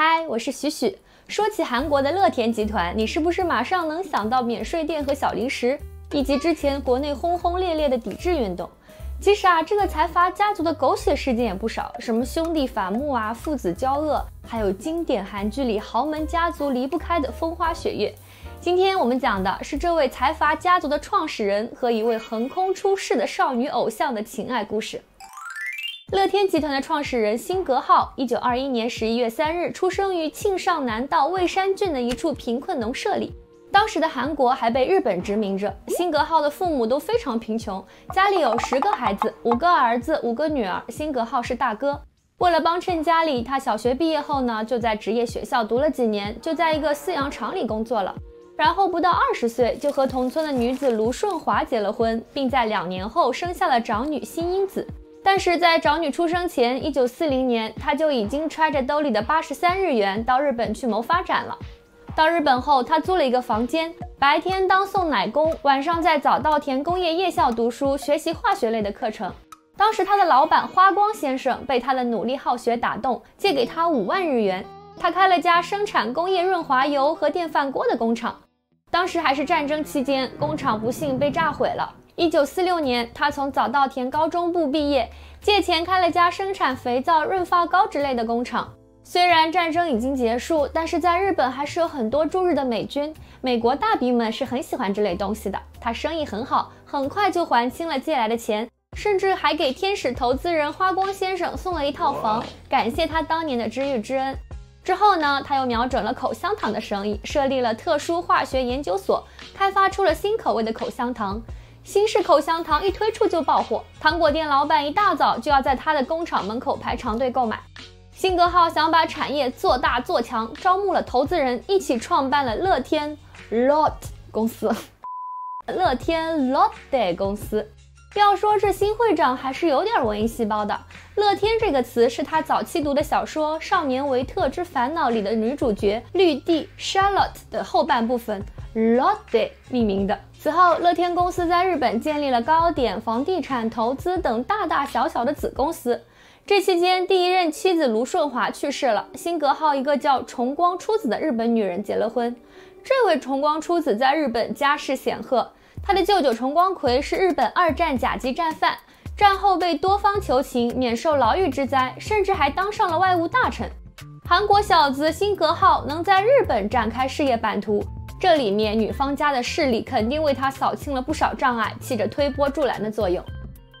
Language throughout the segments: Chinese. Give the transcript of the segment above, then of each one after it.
嗨，我是许许。说起韩国的乐天集团，你是不是马上能想到免税店和小零食，以及之前国内轰轰烈烈的抵制运动？其实啊，这个财阀家族的狗血事件也不少，什么兄弟反目啊，父子交恶，还有经典韩剧里豪门家族离不开的风花雪月。今天我们讲的是这位财阀家族的创始人和一位横空出世的少女偶像的情爱故事。乐天集团的创始人辛格浩，一九二一年十一月三日出生于庆尚南道蔚山郡的一处贫困农舍里。当时的韩国还被日本殖民着，辛格浩的父母都非常贫穷，家里有十个孩子，五个儿子，五个女儿，辛格浩是大哥。为了帮衬家里，他小学毕业后呢，就在职业学校读了几年，就在一个饲养场里工作了。然后不到二十岁，就和同村的女子卢顺华结了婚，并在两年后生下了长女辛英子。但是在长女出生前，一九四零年，他就已经揣着兜里的八十三日元到日本去谋发展了。到日本后，他租了一个房间，白天当送奶工，晚上在早稻田工业夜校读书，学习化学类的课程。当时他的老板花光先生被他的努力好学打动，借给他五万日元，他开了家生产工业润滑油和电饭锅的工厂。当时还是战争期间，工厂不幸被炸毁了。一九四六年，他从早稻田高中部毕业，借钱开了家生产肥皂、润发膏之类的工厂。虽然战争已经结束，但是在日本还是有很多驻日的美军。美国大兵们是很喜欢这类东西的。他生意很好，很快就还清了借来的钱，甚至还给天使投资人花光先生送了一套房，感谢他当年的知遇之恩。之后呢，他又瞄准了口香糖的生意，设立了特殊化学研究所，开发出了新口味的口香糖。新式口香糖一推出就爆火，糖果店老板一大早就要在他的工厂门口排长队购买。辛格号想把产业做大做强，招募了投资人，一起创办了乐天 Lot 公司。乐天 Lotte 公司，要说这新会长还是有点文艺细胞的。乐天这个词是他早期读的小说《少年维特之烦恼》里的女主角绿地 Charlotte 的后半部分 Lotte 命名的。此后，乐天公司在日本建立了糕点、房地产投资等大大小小的子公司。这期间，第一任妻子卢顺华去世了，辛格浩一个叫重光出子的日本女人结了婚。这位重光出子在日本家世显赫，他的舅舅重光葵是日本二战甲级战犯，战后被多方求情，免受牢狱之灾，甚至还当上了外务大臣。韩国小子辛格浩能在日本展开事业版图。这里面女方家的势力肯定为他扫清了不少障碍，起着推波助澜的作用。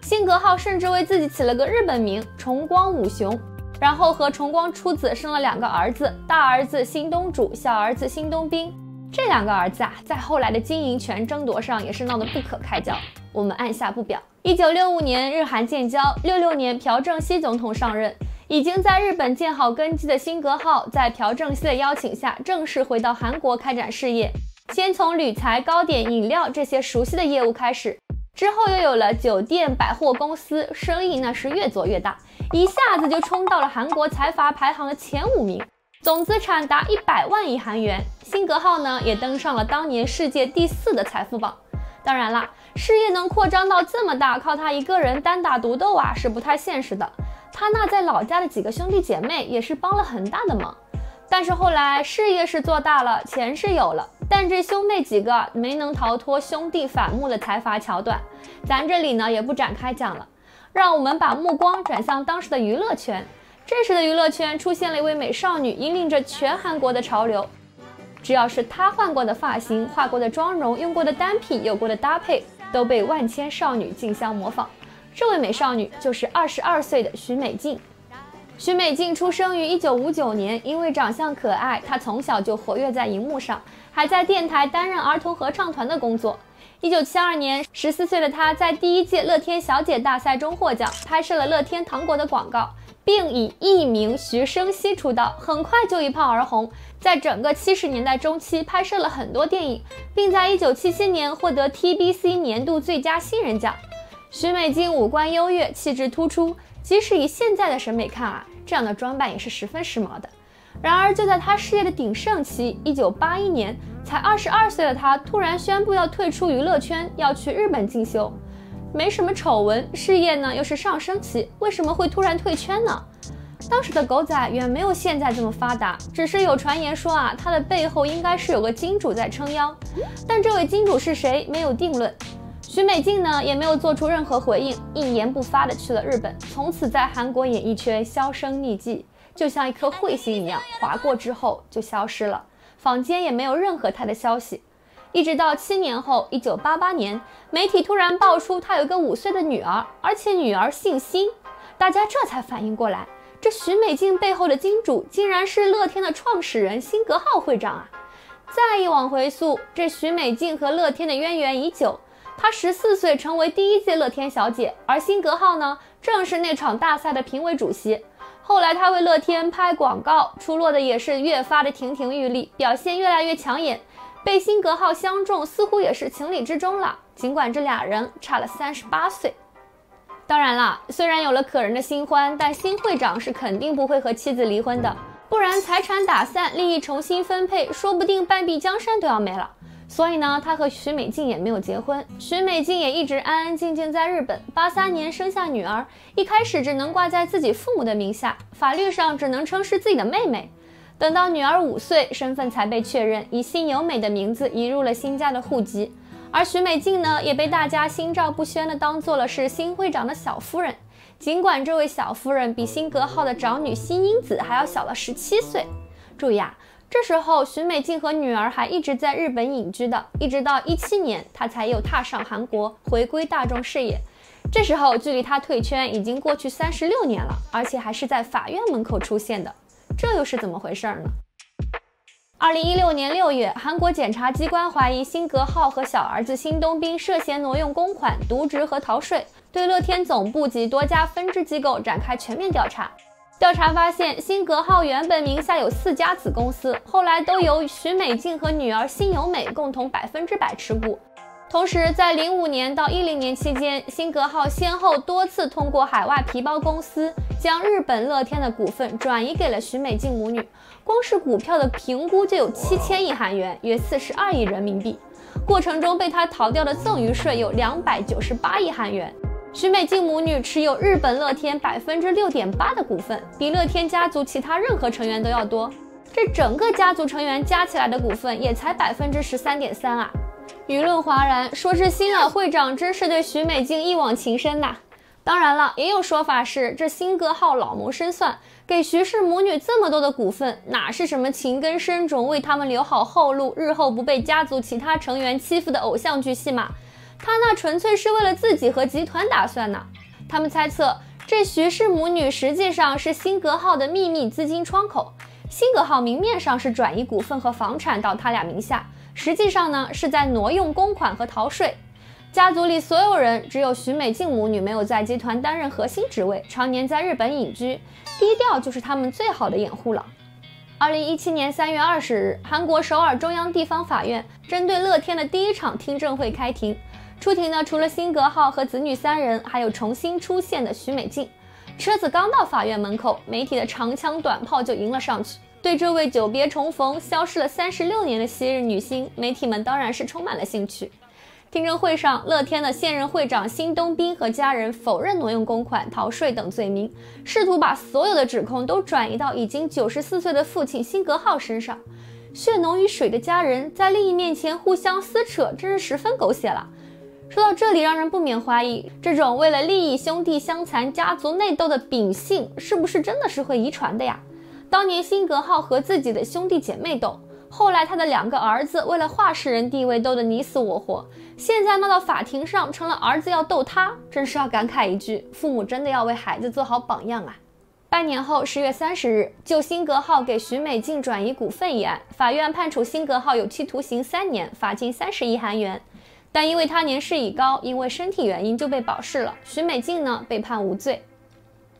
辛格浩甚至为自己起了个日本名重光武雄，然后和重光出子生了两个儿子，大儿子新东主，小儿子新东兵。这两个儿子啊，在后来的经营权争夺上也是闹得不可开交。我们按下不表。一九六五年，日韩建交，六六年朴正熙总统上任。已经在日本建好根基的辛格号，在朴正熙的邀请下，正式回到韩国开展事业。先从铝材、糕点、饮料这些熟悉的业务开始，之后又有了酒店、百货公司，生意那是越做越大，一下子就冲到了韩国财阀排行的前五名，总资产达一百万亿韩元。辛格号呢，也登上了当年世界第四的财富榜。当然啦，事业能扩张到这么大，靠他一个人单打独斗啊，是不太现实的。他那在老家的几个兄弟姐妹也是帮了很大的忙，但是后来事业是做大了，钱是有了，但这兄妹几个没能逃脱兄弟反目的财阀桥段，咱这里呢也不展开讲了，让我们把目光转向当时的娱乐圈。这时的娱乐圈出现了一位美少女，引领着全韩国的潮流，只要是她换过的发型、化过的妆容、用过的单品、有过的搭配，都被万千少女竞相模仿。这位美少女就是二十二岁的徐美静。徐美静出生于一九五九年，因为长相可爱，她从小就活跃在荧幕上，还在电台担任儿童合唱团的工作。一九七二年，十四岁的她在第一届乐天小姐大赛中获奖，拍摄了乐天糖果的广告，并以艺名徐生熙出道，很快就一炮而红。在整个七十年代中期，拍摄了很多电影，并在一九七七年获得 TBC 年度最佳新人奖。徐美静五官优越，气质突出，即使以现在的审美看啊，这样的装扮也是十分时髦的。然而，就在她事业的鼎盛期，一九八一年，才二十二岁的她突然宣布要退出娱乐圈，要去日本进修。没什么丑闻，事业呢又是上升期，为什么会突然退圈呢？当时的狗仔远没有现在这么发达，只是有传言说啊，他的背后应该是有个金主在撑腰，但这位金主是谁没有定论。徐美静呢也没有做出任何回应，一言不发的去了日本，从此在韩国演艺圈销声匿迹，就像一颗彗星一样划过之后就消失了，坊间也没有任何他的消息。一直到七年后，一九八八年，媒体突然爆出他有一个五岁的女儿，而且女儿姓辛，大家这才反应过来。这徐美静背后的金主竟然是乐天的创始人辛格浩会长啊！再一往回溯，这徐美静和乐天的渊源已久。她十四岁成为第一届乐天小姐，而辛格浩呢，正是那场大赛的评委主席。后来他为乐天拍广告，出落的也是越发的亭亭玉立，表现越来越抢眼，被辛格号相中似乎也是情理之中了。尽管这俩人差了三十八岁。当然了，虽然有了可人的新欢，但新会长是肯定不会和妻子离婚的，不然财产打散，利益重新分配，说不定半壁江山都要没了。所以呢，他和徐美静也没有结婚，徐美静也一直安安静静在日本。八三年生下女儿，一开始只能挂在自己父母的名下，法律上只能称是自己的妹妹。等到女儿五岁，身份才被确认，以辛由美的名字移入了新家的户籍。而徐美静呢，也被大家心照不宣的当做了是新会长的小夫人。尽管这位小夫人比辛格浩的长女辛英子还要小了十七岁。注意啊，这时候徐美静和女儿还一直在日本隐居的，一直到一七年，她才又踏上韩国，回归大众视野。这时候距离她退圈已经过去三十六年了，而且还是在法院门口出现的，这又是怎么回事呢？二零一六年六月，韩国检察机关怀疑辛格浩和小儿子辛东彬涉嫌挪用公款、渎职和逃税，对乐天总部及多家分支机构展开全面调查。调查发现，辛格浩原本名下有四家子公司，后来都由徐美静和女儿辛由美共同百分之百持股。同时，在零五年到一零年期间，辛格浩先后多次通过海外皮包公司。将日本乐天的股份转移给了徐美静母女，光是股票的评估就有七千亿韩元，约四十二亿人民币。过程中被他逃掉的赠与税有两百九十八亿韩元。徐美静母女持有日本乐天百分之六点八的股份，比乐天家族其他任何成员都要多。这整个家族成员加起来的股份也才百分之十三点三啊！舆论哗然，说是新老会长真是对徐美静一往情深呐。当然了，也有说法是这辛格浩老谋深算，给徐氏母女这么多的股份，哪是什么情根深种，为他们留好后路，日后不被家族其他成员欺负的偶像剧戏码？他那纯粹是为了自己和集团打算呢。他们猜测，这徐氏母女实际上是辛格浩的秘密资金窗口。辛格浩明面上是转移股份和房产到他俩名下，实际上呢是在挪用公款和逃税。家族里所有人，只有徐美静母女没有在集团担任核心职位，常年在日本隐居，低调就是他们最好的掩护了。二零一七年三月二十日，韩国首尔中央地方法院针对乐天的第一场听证会开庭，出庭的除了辛格浩和子女三人，还有重新出现的徐美静。车子刚到法院门口，媒体的长枪短炮就迎了上去，对这位久别重逢、消失了三十六年的昔日女星，媒体们当然是充满了兴趣。听证会上，乐天的现任会长辛东彬和家人否认挪用公款、逃税等罪名，试图把所有的指控都转移到已经九十四岁的父亲辛格浩身上。血浓于水的家人在利益面前互相撕扯，真是十分狗血了。说到这里，让人不免怀疑，这种为了利益兄弟相残、家族内斗的秉性，是不是真的是会遗传的呀？当年辛格浩和自己的兄弟姐妹斗。后来，他的两个儿子为了话事人地位斗得你死我活，现在闹到法庭上，成了儿子要斗他，真是要感慨一句：父母真的要为孩子做好榜样啊！半年后，十月三十日，就辛格浩给徐美静转移股份一案，法院判处辛格浩有期徒刑三年，罚金三十亿韩元。但因为他年事已高，因为身体原因就被保释了。徐美静呢，被判无罪。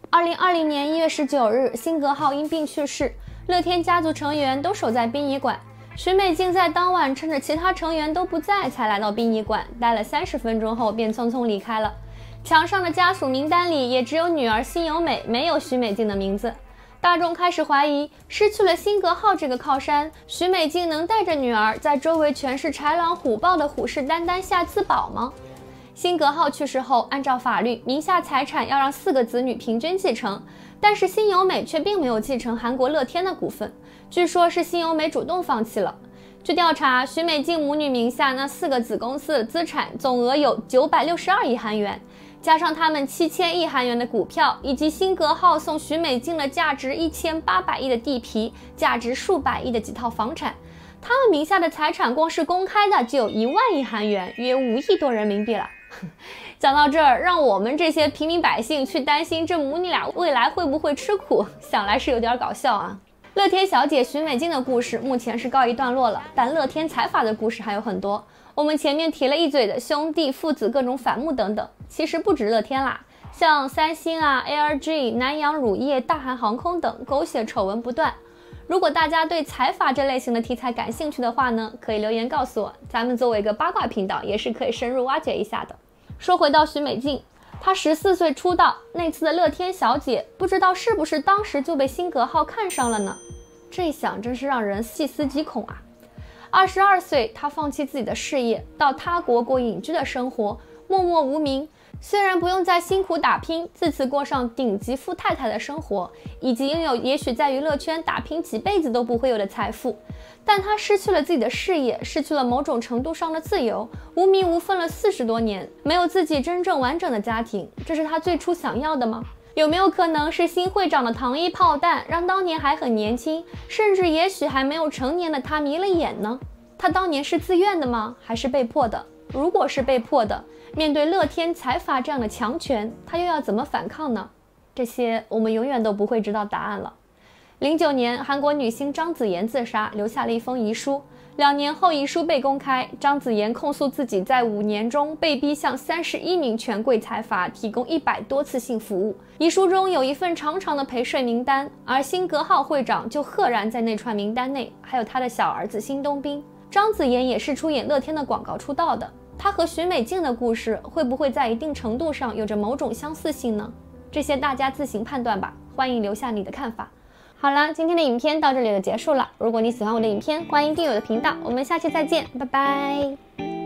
二零二零年一月十九日，辛格浩因病去世。乐天家族成员都守在殡仪馆，徐美静在当晚趁着其他成员都不在，才来到殡仪馆，待了三十分钟后便匆匆离开了。墙上的家属名单里也只有女儿辛由美，没有徐美静的名字。大众开始怀疑，失去了辛格浩这个靠山，徐美静能带着女儿在周围全是豺狼虎豹的虎视眈眈下自保吗？辛格浩去世后，按照法律，名下财产要让四个子女平均继承，但是辛由美却并没有继承韩国乐天的股份，据说是辛由美主动放弃了。据调查，徐美静母女名下那四个子公司的资产总额有九百六十二亿韩元，加上他们七千亿韩元的股票，以及辛格浩送徐美静了价值一千八百亿的地皮，价值数百亿的几套房产。他们名下的财产，光是公开的就有一万亿韩元，约五亿多人民币了。讲到这儿，让我们这些平民百姓去担心这母女俩未来会不会吃苦，想来是有点搞笑啊。乐天小姐徐美静的故事目前是告一段落了，但乐天财阀的故事还有很多。我们前面提了一嘴的兄弟、父子各种反目等等，其实不止乐天啦，像三星啊、ARG、南洋乳业、大韩航空等狗血丑闻不断。如果大家对财阀这类型的题材感兴趣的话呢，可以留言告诉我，咱们作为一个八卦频道，也是可以深入挖掘一下的。说回到徐美静，她十四岁出道那次的乐天小姐，不知道是不是当时就被辛格浩看上了呢？这一想真是让人细思极恐啊！二十二岁，她放弃自己的事业，到他国过隐居的生活，默默无名。虽然不用再辛苦打拼，自此过上顶级富太太的生活，以及拥有也许在娱乐圈打拼几辈子都不会有的财富，但她失去了自己的事业，失去了某种程度上的自由，无名无分了四十多年，没有自己真正完整的家庭，这是她最初想要的吗？有没有可能是新会长的糖衣炮弹，让当年还很年轻，甚至也许还没有成年的她迷了眼呢？她当年是自愿的吗？还是被迫的？如果是被迫的？面对乐天财阀这样的强权，他又要怎么反抗呢？这些我们永远都不会知道答案了。零九年，韩国女星张子妍自杀，留下了一封遗书。两年后，遗书被公开，张子妍控诉自己在五年中被逼向三十一名权贵财阀提供一百多次性服务。遗书中有一份长长的陪睡名单，而辛格浩会长就赫然在那串名单内，还有他的小儿子辛东彬。张子妍也是出演乐天的广告出道的。他和徐美静的故事会不会在一定程度上有着某种相似性呢？这些大家自行判断吧。欢迎留下你的看法。好了，今天的影片到这里就结束了。如果你喜欢我的影片，欢迎订阅我的频道。我们下期再见，拜拜。